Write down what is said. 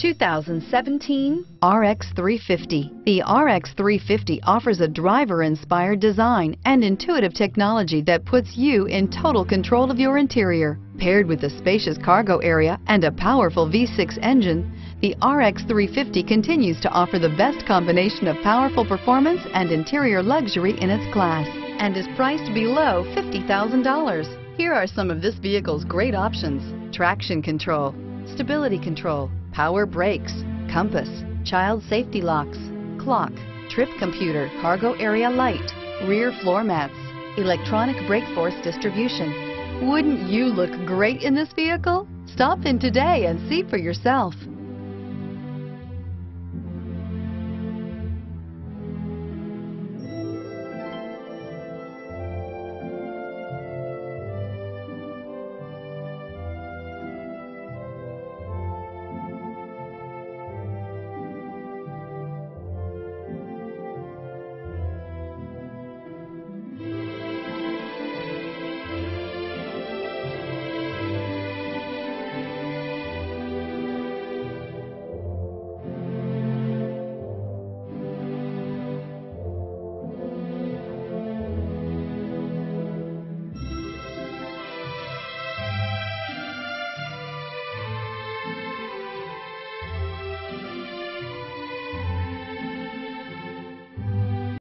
2017 RX 350. The RX 350 offers a driver-inspired design and intuitive technology that puts you in total control of your interior. Paired with a spacious cargo area and a powerful V6 engine, the RX 350 continues to offer the best combination of powerful performance and interior luxury in its class and is priced below $50,000. Here are some of this vehicle's great options. Traction control, stability control, power brakes, compass, child safety locks, clock, trip computer, cargo area light, rear floor mats, electronic brake force distribution. Wouldn't you look great in this vehicle? Stop in today and see for yourself.